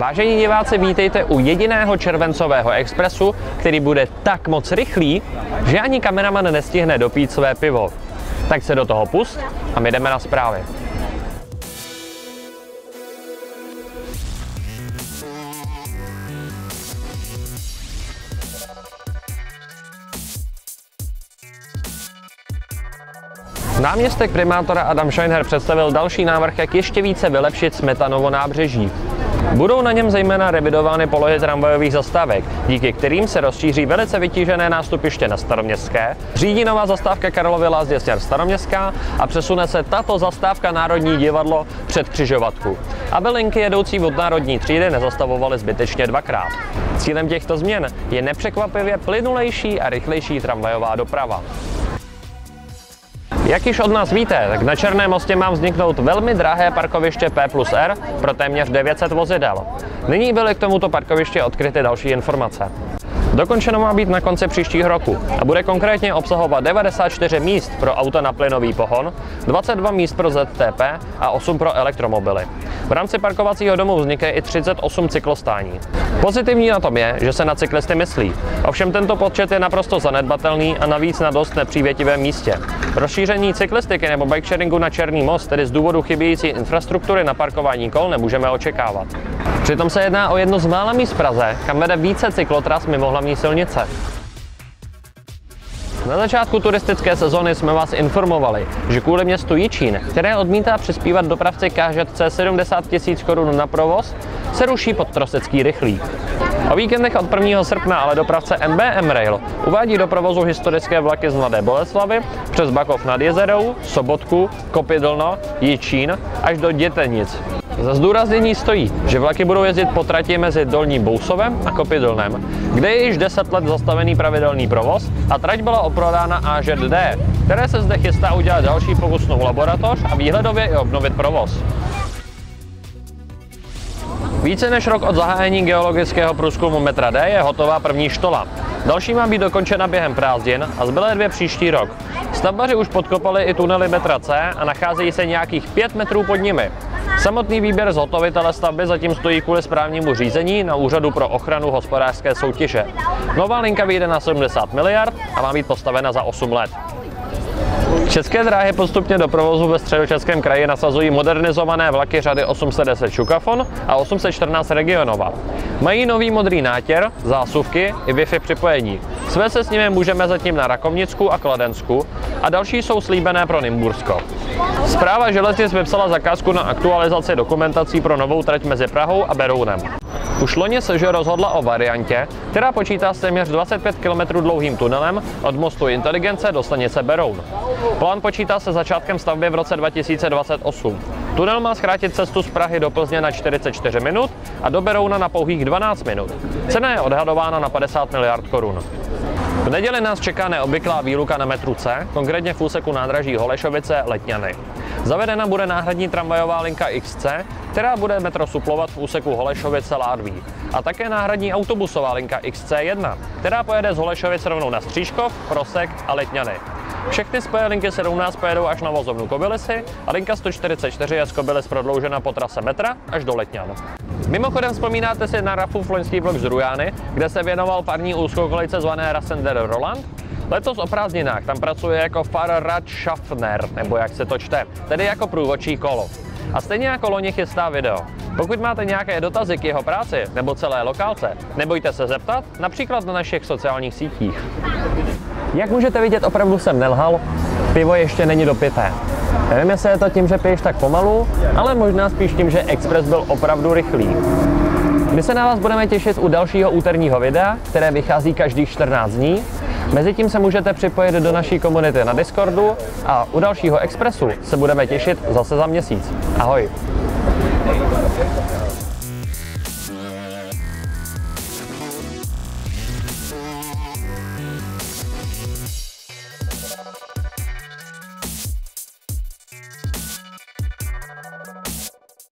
Vážení diváci, vítejte u jediného červencového expresu, který bude tak moc rychlý, že ani kameraman nestihne dopít své pivo. Tak se do toho pust a my jdeme na zprávy. Náměstek primátora Adam Scheinher představil další návrh, jak ještě více vylepšit Smetanovo nábřeží. Budou na něm zejména revidovány polohy tramvajových zastávek, díky kterým se rozšíří velice vytížené nástupiště na Staroměstské, řídí nová zastávka Karlovy Lázdě směr Staroměstská a přesune se tato zastávka Národní divadlo před křižovatku, aby linky jedoucí od Národní třídy nezastavovaly zbytečně dvakrát. Cílem těchto změn je nepřekvapivě plynulejší a rychlejší tramvajová doprava. Jak již od nás víte, tak na Černém mostě má vzniknout velmi drahé parkoviště P plus R pro téměř 900 vozidel. Nyní byly k tomuto parkovišti odkryty další informace. Dokončeno má být na konci příštího roku a bude konkrétně obsahovat 94 míst pro auta na plynový pohon, 22 míst pro ZTP a 8 pro elektromobily. V rámci parkovacího domu vznikne i 38 cyklostání. Pozitivní na tom je, že se na cyklisty myslí. Ovšem tento počet je naprosto zanedbatelný a navíc na dost nepřívětivém místě. Rozšíření cyklistiky nebo bike sharingu na Černý most, tedy z důvodu chybějící infrastruktury na parkování kol, nemůžeme očekávat. Přitom se jedná o jedno z mála míst Praze, kam vede více cyklotras mimo hlavní silnice. Na začátku turistické sezóny jsme vás informovali, že kvůli městu Jičín, které odmítá přispívat dopravci KŽC 70 000 korun na provoz, se ruší podtrosecký rychlík. O víkendech od 1. srpna ale dopravce MBM Rail uvádí do provozu historické vlaky z Mladé Boleslavy přes Bakov nad Jezerou, Sobotku, Kopidlno, Jičín až do Dětenic. Za zdůraznění stojí, že vlaky budou jezdit po trati mezi Dolním Bousovem a Kopidlnem, kde je již 10 let zastavený pravidelný provoz a trať byla oprodána AŽD, které se zde chystá udělat další pokusnou laboratoř a výhledově i obnovit provoz. Více než rok od zahájení geologického průzkumu metra D je hotová první štola. Další má být dokončena během prázdnin a zbylé dvě příští rok. Stavbaři už podkopali i tunely metra C a nacházejí se nějakých 5 metrů pod nimi. Samotný výběr zhotovitele stavby zatím stojí kvůli správnímu řízení na Úřadu pro ochranu hospodářské soutěže. Nová linka vyjde na 70 miliard a má být postavena za 8 let. České dráhy postupně do provozu ve středočeském kraji nasazují modernizované vlaky řady 810 Šukafon a 814 Regionova. Mají nový modrý nátěr, zásuvky i Wi-Fi připojení. Své se s nimi můžeme zatím na Rakovnicku a Kladensku a další jsou slíbené pro Nymbursko. Zpráva železnic vypsala zakázku na aktualizaci dokumentací pro novou trať mezi Prahou a Berounem. Už loni se že rozhodla o variantě, která počítá s téměř 25 km dlouhým tunelem od mostu Inteligence do stanice Beroun. Plán počítá se začátkem stavby v roce 2028. Tunel má zkrátit cestu z Prahy do Plzně na 44 minut a do Berouna na pouhých 12 minut. Cena je odhadována na 50 miliard korun. V neděli nás čeká neobvyklá výluka na metru C, konkrétně v úseku nádraží Holešovice Letňany. Zavedena bude náhradní tramvajová linka XC, která bude metro suplovat v úseku Holešovice Ládví. A také náhradní autobusová linka XC1, která pojede z Holešovic rovnou na Střížkov, Prosek a Letňany. Všechny spoje linky 17 pojedou až na vozovnu Kobylisy a linka 144 je z Kobylis prodloužena po trase metra až do Letňan. Mimochodem vzpomínáte si na Rafův loňský blok z Rujány, kde se věnoval parní úzkokolejce zvané Rassender Roland? Letos o prázdninách tam pracuje jako Fahrradschaffner, nebo jak se to čte, tedy jako průvodčí kolo. A stejně jako loni chystá video. Pokud máte nějaké dotazy k jeho práci nebo celé lokálce, nebojte se zeptat, například na našich sociálních sítích. Jak můžete vidět, opravdu jsem nelhal, pivo ještě není dopité. Nevím, jestli je to tím, že piješ tak pomalu, ale možná spíš tím, že Express byl opravdu rychlý. My se na vás budeme těšit u dalšího úterního videa, které vychází každých 14 dní. Mezitím se můžete připojit do naší komunity na Discordu a u dalšího Expressu se budeme těšit zase za měsíc. Ahoj!